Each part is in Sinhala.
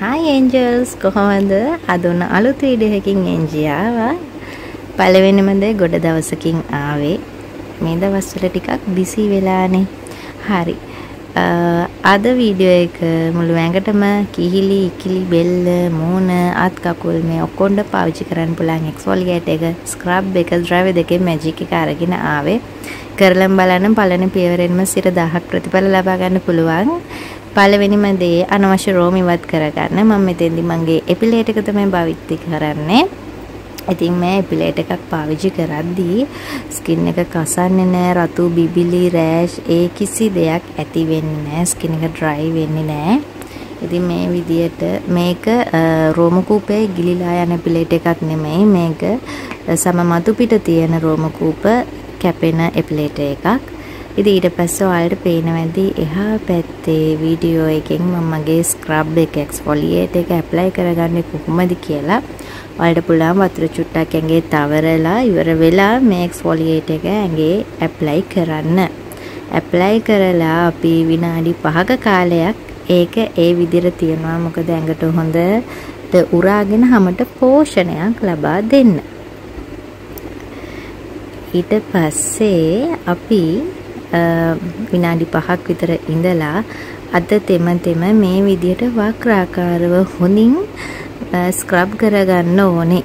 හායි ඒන්ජල්ස් කොහොමද? අද උන අලුත් වීඩියෝ එකකින් එන්ජි ආවා. පළවෙනිම දේ ගොඩ දවසකින් ආවේ. මේ දවස්වල ටිකක් බිසි වෙලානේ. හරි. අද වීඩියෝ එක මුළු ඇඟටම කිහිලි ඉකිලි බෙල්ල මූණ අත් කකුල් මේ ඔක්කොන්ඩ පාවිච්චි කරන්න පුළුවන් එක්ස්ෆෝලියේට් එක ස්ක්‍රබ් එක ද්‍රව්‍ය දෙකේ මැජික් එක අරගෙන ආවේ. කරලම් බලන්න පළවෙනි පියවරෙන්ම සිර 1000ක් ප්‍රතිඵල ලබා ගන්න පුළුවන්. පළවෙනිම දේ අනවශ්‍ය රෝම ඉවත් කරගන්න. මම මෙතෙන්දි මගේ එපිලේට් එක තමයි භාවිත කරන්නේ. ඉතින් මේ එපිලේට් එකක් පාවිච්චි කරද්දී ස්කින් එක කසන්නේ නැහැ රතු බිබිලි රෑෂ් ඒ කිසි දෙයක් ඇති වෙන්නේ නැහැ ස්කින් එක ඩ්‍රයි වෙන්නේ නැහැ ඉතින් මේ විදියට මේක රෝම කූපේ ගිලිලා යන එපිලේට් එකක් නෙමෙයි. මේක සම මතු පිට තියෙන රෝම කූප කැපෙන එපිලේට් එකක්. ඉතින් ඊට පස්සේ ඔයාලට පේනවා ඇති එහා පැත්තේ වීඩියෝ එකෙන් මම මගේ ස්ක්‍රබ් එක එක්ස්ෆොලියේට් එක ඇප්ලයි කරගන්නේ කොහොමද කියලා ඔයාලට පුළුවන් වතුර චුට්ටක් ඇඟේ තවරලා ඉවර වෙලා මේ එක්ස්ෆොලියේට් එක ඇඟේ ඇප්ලයි කරන්න. ඇප්ලයි කරලා අපි විනාඩි 5ක කාලයක් ඒක ඒ විදිහට තියනවා මොකද ඇඟට හොඳට උරාගෙන හැමට පෝෂණයක් ලබා දෙන්න. ඊට පස්සේ අපි විනාඩි 5ක් විතර ඉඳලා අත තෙම තෙම මේ විදියට වක්‍රාකාරව හොඳින් ස්ක්‍රබ් කරගන්න ඕනේ.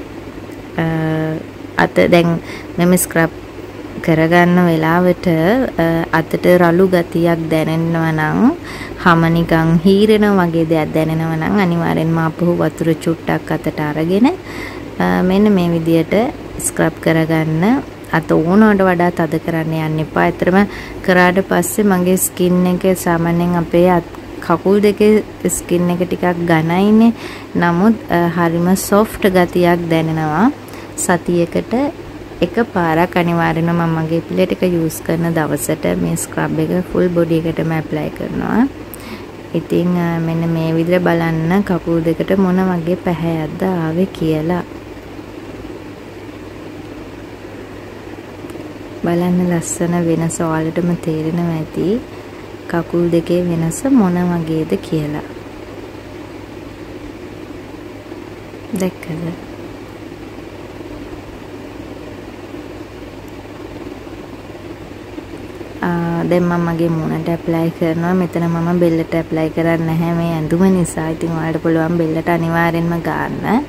අත දැන් මෙම ස්ක්‍රබ් කරගන්න වෙලාවට අතට රළු ගතියක් දැනෙනවා නම් හැම නිකන් හීරෙන වගේ දෙයක් දැනෙනවා නම් අනිවාර්යෙන්ම අපහු වතුර චුට්ටක් අතට අරගෙන මෙන්න මේ විදියට ස්ක්‍රබ් කරගන්න අත ඕනවට වඩා තද කරන්න යන්න එපා. ඇත්තටම කරාට පස්සේ මගේ ස්කින් එක සාමාන්‍යයෙන් අපේ කකුල් දෙකේ ස්කින් එක ටිකක් ඝනයිනේ. නමුත් හරිම සොෆ්ට් ගතියක් දැනෙනවා. සතියකට එක පාරක් අනිවාර්යෙන්ම මම මගේ පිලෙට් එක යූස් කරන දවසට මේ ස්ක්‍රබ් එක ෆුල් බොඩි එකටම ඇප්ලයි කරනවා. ඉතින් මෙන්න මේ විදිහට බලන්න කකුල් දෙකට මොන වගේ පැහැයක්ද ආවේ කියලා. බලන්න ලස්සන වෙනස ඔයාලටම තේරෙනවා ඇති කකුල් දෙකේ වෙනස මොන වගේද කියලා. දැක්කද? දැන් මම මගේ මූණට ඇප්ලයි කරනවා. මෙතන මම බෙල්ලට ඇප්ලයි කරන්නේ නැහැ මේ ඇඳුම නිසා. ඉතින් ඔයාලට පුළුවන් බෙල්ලට අනිවාර්යෙන්ම ගන්න.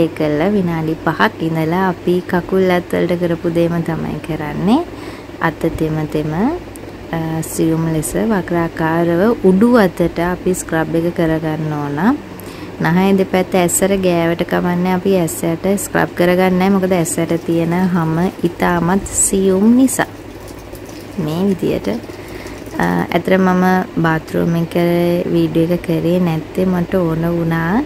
ඒ කළා විනාඩි 5ක් ඉඳලා අපි කකුල් අත් වලට කරපු දෙයම තමයි කරන්නේ. අත තෙම තෙම සියුම් ලෙස වක්‍රාකාරව උඩු අතට අපි ස්ක්‍රබ් එක කරගන්න ඕන. නහය දෙපැත්ත ඇස්සට ගෑවට කමන්නේ අපි ඇස්සට ස්ක්‍රබ් කරගන්නේ මොකද ඇස්සට තියෙන හැම ඊටමත් සියුම් නිසා. මේ විදියට ඇතර මම බාත්රූම් එක වීඩියෝ එක කරේ නැත්තේ මට ඕන වුණා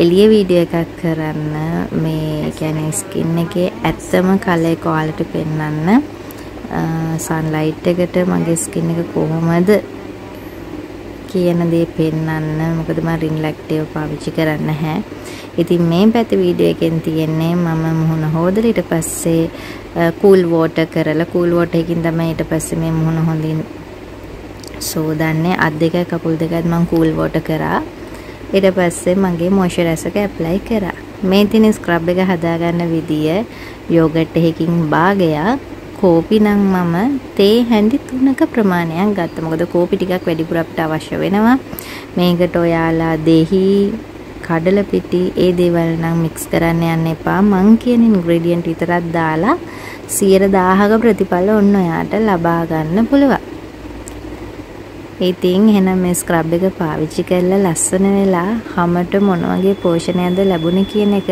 එළිය වීඩියෝ එකක් කරන්න. මේ කියන්නේ ස්කින් එකේ ඇත්තම කලර් එක ඔයාලට පෙන්වන්න සන්ලයිට් එකට මගේ ස්කින් එක කොහොමද කියන දේ පෙන්වන්න. මොකද මම රින් ලැක්ටිව් පාවිච්චි කරන්නේ නැහැ. ඉතින් මේ පැත්තේ වීඩියෝ එකෙන් තියෙන්නේ මම මුහුණ හොදලා ඊට පස්සේ කූල් වෝටර් කරලා. කූල් වෝටර් එකකින් තමයි ඊට පස්සේ මේ මුහුණ හොඳින් සෝදන්නේ. අත් දෙක කකුල් දෙකත් මම කූල් වෝටර් කරා. ඊට පස්සේ මගේ මොයිස්චරයිසර් එක ඇප්ලයි කරා. මේ තියෙන ස්ක්‍රබ් එක හදාගන්න විදිය යෝගට් එකකින් භාගයක් කෝපි නම් මම තේ හැඳි තුනක ප්‍රමාණයක් ගත්තා. මොකද කෝපි ටිකක් වැඩිපුර අපිට අවශ්‍ය වෙනවා. මේකට ඔයාලා දෙහි කඩල පිටි ඒ දේවල් නම් මික්ස් කරන්න යන්න එපා. මං කියන ඉන්ග්‍රීඩියන්ට් විතරක් දාලා 10000ක ප්‍රතිඵල ඔන්න ඔයාට ලබා ගන්න පුළුවන්. ඉතින් එහෙනම් මේ ස්ක්‍රබ් එක පාවිච්චි කරලා ලස්සන වෙලා හැමට මොන වගේ පෝෂණයක්ද ලැබුණේ කියන එක